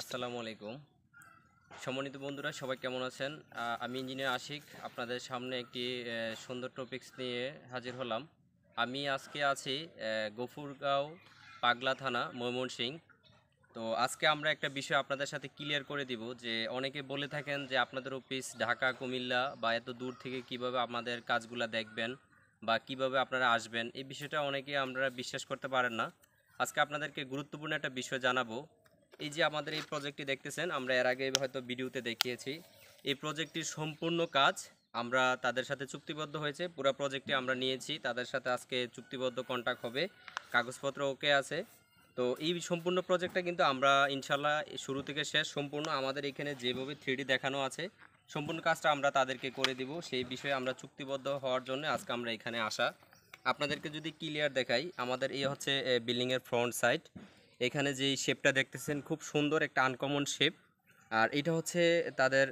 আসসালামু আলাইকুম। সম্মানিত বন্ধুরা, সবাই কেমন আছেন? আমি ইঞ্জিনিয়ার আশিক, আপনাদের সামনে একটি সুন্দর টপিকস নিয়ে হাজির হলাম। আমি আজকে আছি গফুরগাঁও পাগলা থানা, ময়মনসিংহ। তো আজকে আমরা একটা বিষয় আপনাদের সাথে ক্লিয়ার করে দিব যে, অনেকে বলে থাকেন যে, আপনাদের অফিস ঢাকা, কুমিল্লা বা এত দূর থেকে কীভাবে আমাদের কাজগুলা দেখবেন বা কীভাবে আপনারা আসবেন, এই বিষয়টা অনেকে আমরা বিশ্বাস করতে পারেন না। আজকে আপনাদেরকে গুরুত্বপূর্ণ একটা বিষয় জানাব। এই যে আমাদের এই প্রজেক্টটি দেখতেছেন, আমরা এর আগে হয়তো ভিডিওতে দেখিয়েছি। এই প্রজেক্টটির সম্পূর্ণ কাজ আমরা তাদের সাথে চুক্তিবদ্ধ হয়েছে। পুরো প্রজেক্টটি আমরা নিয়েছি, তাদের সাথে আজকে চুক্তিবদ্ধ কন্ট্যাক্ট হবে। কাগজপত্র ওকে আছে। তো এই সম্পূর্ণ প্রজেক্টটা কিন্তু আমরা ইনশাল্লাহ শুরু থেকে শেষ, সম্পূর্ণ আমাদের এখানে যেভাবে থ্রিডি দেখানো আছে, সম্পূর্ণ কাজটা আমরা তাদেরকে করে দিব। সেই বিষয়ে আমরা চুক্তিবদ্ধ হওয়ার জন্য আজকে আমরা এখানে আসা। আপনাদেরকে যদি ক্লিয়ার দেখাই, আমাদের এই হচ্ছে বিল্ডিংয়ের ফ্রন্ট সাইড এখানে যে শেপটা দেখতেছেন, খুব সুন্দর একটা আনকমন শেপ আর এটা হচ্ছে তাদের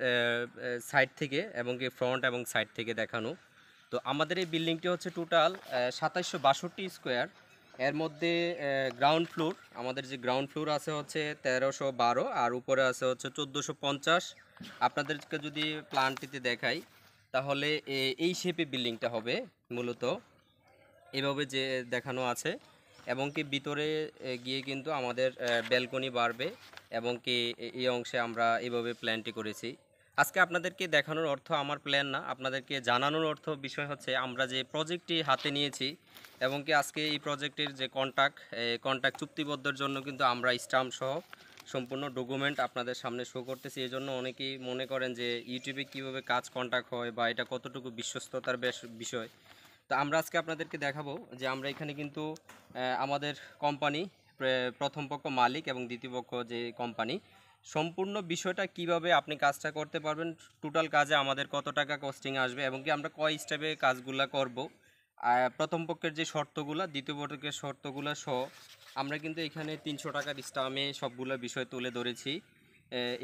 সাইড থেকে এবং কি ফ্রন্ট এবং সাইড থেকে দেখানো। তো আমাদের এই বিল্ডিংটি হচ্ছে টোটাল সাতাইশশো বাষট্টি স্কোয়ার এর মধ্যে গ্রাউন্ড ফ্লোর আমাদের যে গ্রাউন্ড ফ্লোর আছে হচ্ছে তেরোশো বারো, আর উপরে আছে হচ্ছে চোদ্দোশো পঞ্চাশ। আপনাদেরকে যদি প্ল্যানটিতে দেখাই, তাহলে এই শেপে বিল্ডিংটা হবে মূলত। এভাবে যে দেখানো আছে। এবং কি ভিতরে গিয়ে কিন্তু আমাদের ব্যালকনি বাড়বে এবং কি এই অংশে আমরা এভাবে প্ল্যানটি করেছি। আজকে আপনাদেরকে দেখানোর অর্থ আমার প্ল্যান না, আপনাদেরকে জানানোর অর্থ বিষয় হচ্ছে আমরা যে প্রজেক্টটি হাতে নিয়েছি এবং কি আজকে এই প্রজেক্টের যে কন্ট্যাক্ট কন্ট্যাক্ট চুক্তিবদ্ধর জন্য কিন্তু আমরা স্টাম্প সহ সম্পূর্ণ ডকুমেন্ট আপনাদের সামনে শো করতেছি। এই জন্য অনেকেই মনে করেন যে ইউটিউবে কীভাবে কাজ কন্ট্যাক্ট হয় বা এটা কতটুকু বিশ্বস্ততার বেশ বিষয়। তো আমরা আজকে আপনাদেরকে দেখাবো যে আমরা এখানে কিন্তু আমাদের কোম্পানি প্রথম পক্ষ মালিক এবং দ্বিতীয় পক্ষ যে কোম্পানি সম্পূর্ণ বিষয়টা কীভাবে আপনি কাজটা করতে পারবেন টোটাল কাজে আমাদের কত টাকা কস্টিং আসবে এবং কি আমরা কয় স্টেপে কাজগুলা করব। প্রথম পক্ষের যে শর্তগুলা, দ্বিতীয় পক্ষের শর্তগুলা সহ আমরা কিন্তু এখানে তিনশো টাকার স্টামে সবগুলো বিষয় তুলে ধরেছি।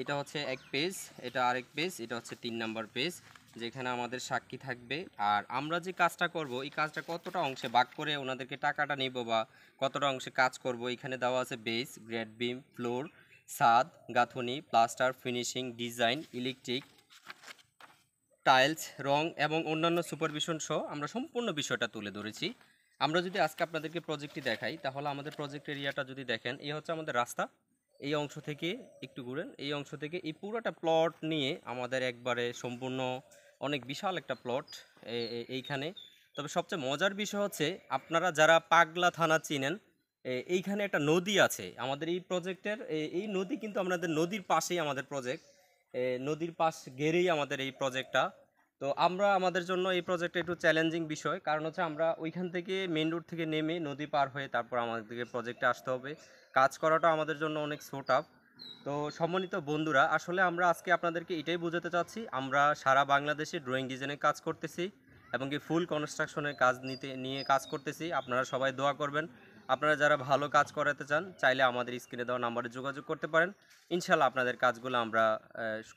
এটা হচ্ছে এক পেজ এটা আরেক পেজ এটা হচ্ছে তিন নাম্বার পেজ যেখানে আমাদের সাক্ষী থাকবে। আর আমরা যে কাজটা করব, এই কাজটা কতটা অংশে ভাগ করে ওনাদেরকে টাকাটা নিব বা কতটা অংশে কাজ করব, এখানে দেওয়া আছে বেস গ্রেড বিম, ফ্লোর ছাদ গাঁথনি plaster finishing design electric tiles রং এবং অন্যান্য সুপারভিশন সহ আমরা সম্পূর্ণ বিষয়টা তুলে ধরেছি। আমরা যদি আজকে আপনাদেরকে প্রজেক্টটি দেখাই, তাহলে আমাদের প্রজেক্ট এরিয়াটা যদি দেখেন, এই হচ্ছে আমাদের রাস্তা। এই অংশ থেকে একটু ঘুরেন। এই অংশ থেকে এই পুরোটা প্লট নিয়ে আমাদের একবারে সম্পূর্ণ অনেক বিশাল একটা প্লট এইখানে। তবে সবচেয়ে মজার বিষয় হচ্ছে, আপনারা যারা পাগলা থানা চিনেন এইখানে একটা নদী আছে। আমাদের এই প্রজেক্টের এই নদী কিন্তু আমাদের নদীর পাশেই আমাদের প্রজেক্ট নদীর পাশ ঘেরেই আমাদের এই প্রজেক্টটা তো আমরা আমাদের জন্য এই প্রজেক্টটা একটু চ্যালেঞ্জিং বিষয়। কারণ হচ্ছে আমরা ওইখান থেকে মেন রোড থেকে নেমে নদী পার হয়ে তারপর আমাদেরকে প্রজেক্টে আসতে হবে। কাজ করাটা আমাদের জন্য অনেক সোট আপ তো সম্মানিত বন্ধুরা, আসলে আমরা আজকে আপনাদেরকে এটাই বোঝাতে চাচ্ছি, আমরা সারা বাংলাদেশে ড্রয়িং ডিজাইনের কাজ করতেছি এবং কি ফুল কনস্ট্রাকশনের কাজ নিতে, নিয়ে কাজ করতেছি। আপনারা সবাই দোয়া করবেন। আপনারা যারা ভালো কাজ করাতে চান, চাইলে আমাদের স্ক্রিনে দেওয়া নাম্বারে যোগাযোগ করতে পারেন। ইনশাল্লাহ আপনাদের কাজগুলো আমরা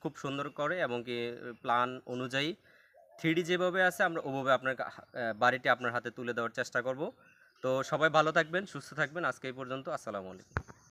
খুব সুন্দর করে এবং কি প্ল্যান অনুযায়ী থ্রিডি যেভাবে আছে, আমরা ওভাবে আপনার বাড়িটি আপনার হাতে তুলে দেওয়ার চেষ্টা করব। তো সবাই ভালো থাকবেন, সুস্থ থাকবেন। আজকে এই পর্যন্ত, আসসালামু আলাইকুম।